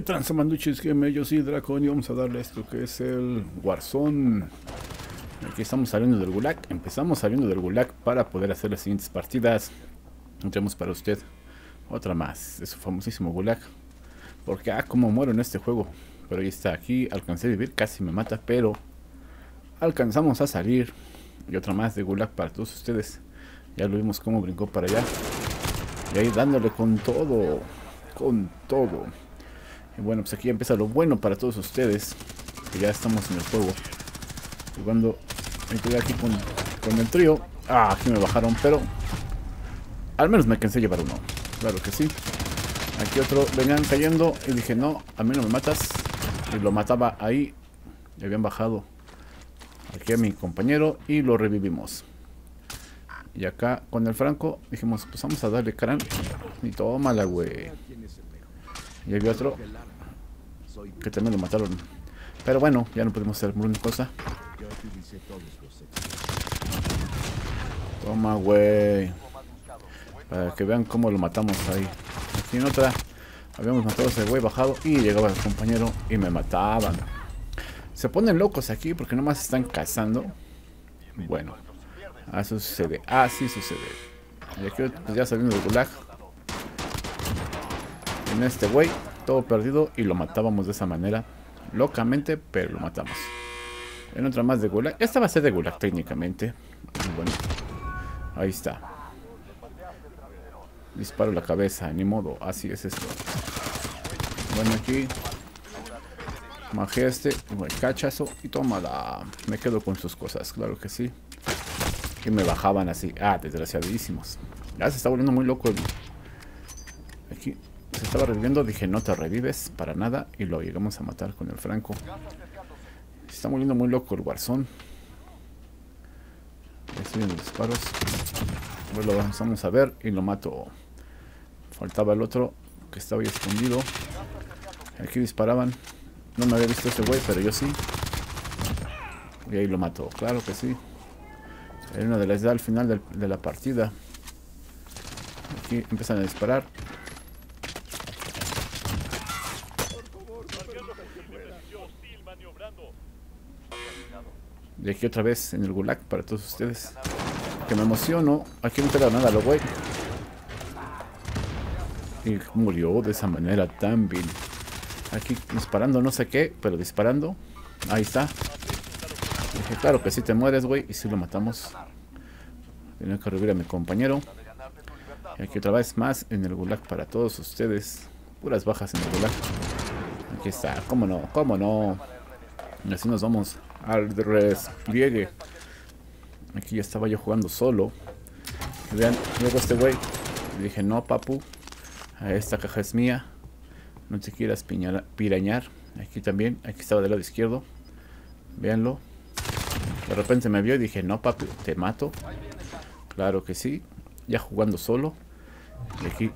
transamanduches que yo soy Dracon y vamos a darle esto que es el Warzone. Aquí estamos saliendo del Gulag. Empezamos saliendo del Gulag para poder hacer las siguientes partidas. Entremos para usted otra más de su famosísimo Gulag. Porque, ah, como muero en este juego. Pero ahí está, aquí alcancé a vivir, casi me mata, pero alcanzamos a salir. Y otra más de Gulag para todos ustedes. Ya lo vimos cómo brincó para allá. Y ahí dándole con todo. Con todo. Y bueno, pues aquí empieza lo bueno para todos ustedes. Que ya estamos en el juego. Jugando aquí con, con el trío. Ah, aquí me bajaron, pero al menos me alcancé a llevar uno. Claro que sí. Aquí otro venían cayendo y dije, no, a mí no me matas. Y lo mataba ahí. Y habían bajado aquí a mi compañero y lo revivimos. Y acá con el Franco dijimos, pues vamos a darle crán. Y tómala, güey. Y había otro que también lo mataron. Pero bueno, ya no podemos hacer ninguna cosa. Toma, güey. Para que vean cómo lo matamos ahí. Aquí en otra, habíamos matado a ese güey bajado y llegaba el compañero y me mataban. Se ponen locos aquí porque nomás están cazando. Bueno, así sucede, así sucede. Y aquí pues, ya saliendo del gulag. En este güey, todo perdido y lo matábamos de esa manera. Locamente, pero lo matamos. En otra más de gulag. Esta va a ser de gulag técnicamente. Bueno, ahí está. Disparo la cabeza, ni modo, así es esto. Bueno, aquí Majé este, el cachazo y tómala. Me quedo con sus cosas, claro que sí. Que me bajaban así. Ah, desgraciadísimos. Ya se está volviendo muy loco. Aquí estaba reviviendo. Dije, no te revives para nada. Y lo llegamos a matar con el franco. Se está volviendo muy loco el guarzón. Estoy los disparos. Bueno, lo vamos a ver y lo mato. Faltaba el otro que estaba ahí escondido. Aquí disparaban. No me había visto ese güey, pero yo sí. Y ahí lo mató. Claro que sí. Era una de las da al final de la partida. Aquí empiezan a disparar. Y aquí otra vez en el gulag para todos ustedes. Que me emociono. Aquí no queda nada, lo güey. Y murió de esa manera tan vil. Aquí disparando no sé qué, pero disparando. Ahí está. Dije, claro que si te mueres, güey. Y si lo matamos. Tenía que revivir a mi compañero. Y aquí otra vez más en el gulag para todos ustedes. Puras bajas en el gulag. Aquí está. ¿Cómo no? ¿Cómo no? Y así nos vamos al despliegue. Aquí ya estaba yo jugando solo. vean, luego este güey. Dije, no, papu. Esta caja es mía. No te quieras pirañar. Aquí también. Aquí estaba del lado izquierdo. Véanlo. De repente me vio y dije, no, papi, te mato. Claro que sí. Ya jugando solo. Y aquí.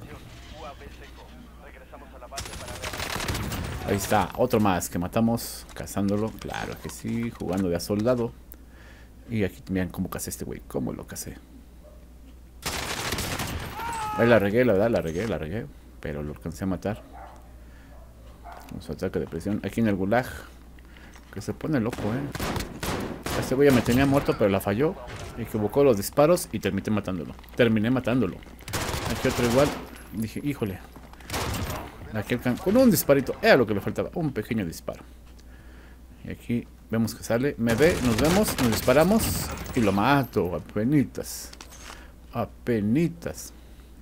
Ahí está, otro más que matamos cazándolo. Claro que sí, jugando de a soldado. Y aquí vean cómo casé este güey, cómo lo casé. Ahí la regué, la verdad, la regué, la regué. Pero lo alcancé a matar. A ataque de presión. Aquí en el gulag. Que se pone loco, eh. Este güey ya me tenía muerto, pero la falló. Equivocó los disparos y terminé matándolo. Terminé matándolo. Aquí otro igual. Dije, híjole. Aquí con un disparito. Era lo que le faltaba. Un pequeño disparo. Y aquí vemos que sale. Me ve, nos vemos, nos disparamos. Y lo mato. Apenitas. Apenitas.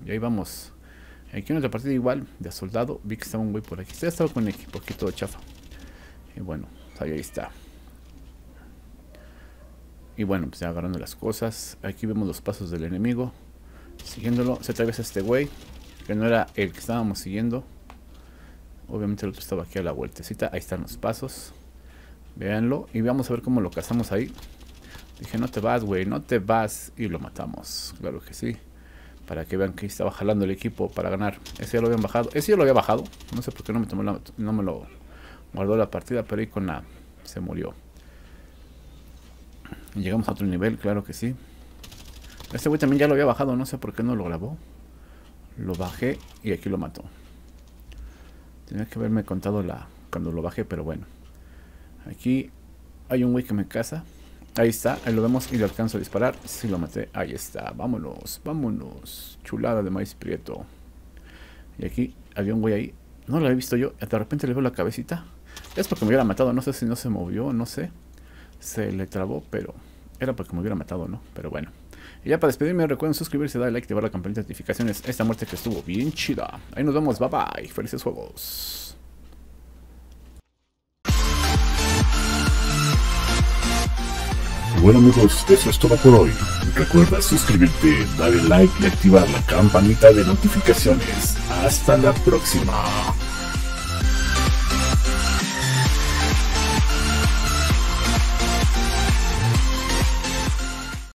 Y ahí vamos. Aquí en otra partida igual, de soldado, vi que estaba un güey por aquí. Estaba con el equipo aquí todo chafa. Y bueno, ahí está. Y bueno, pues agarrando las cosas. Aquí vemos los pasos del enemigo. Siguiéndolo, se atraviesa este güey. Que no era el que estábamos siguiendo. Obviamente el otro estaba aquí a la vueltecita. Ahí están los pasos. Véanlo. Y vamos a ver cómo lo cazamos ahí. Dije, no te vas, güey, no te vas. Y lo matamos. Claro que sí. Para que vean que estaba jalando el equipo para ganar. Ese ya lo habían bajado. Ese ya lo había bajado. No sé por qué no me, tomó no me lo guardó la partida. Pero ahí con la... Se murió. llegamos a otro nivel, claro que sí. Este güey también ya lo había bajado. No sé por qué no lo grabó. Lo bajé y aquí lo mató. Tenía que haberme contado la cuando lo bajé, pero bueno. Aquí hay un güey que me caza. Ahí está, ahí lo vemos y le alcanzo a disparar. Si lo maté, ahí está. Vámonos, vámonos. Chulada de maíz prieto. Y aquí había un güey ahí. No lo había visto yo. De repente le veo la cabecita. Es porque me hubiera matado. No sé si no se movió, no sé. Se le trabó, pero era porque me hubiera matado, ¿no? Pero bueno. Y ya para despedirme, recuerden suscribirse, darle like, llevar la campanita de notificaciones. Esta muerte que estuvo bien chida. Ahí nos vemos, bye bye. Felices juegos. Bueno amigos, eso es todo por hoy. Recuerda suscribirte, darle like y activar la campanita de notificaciones. Hasta la próxima.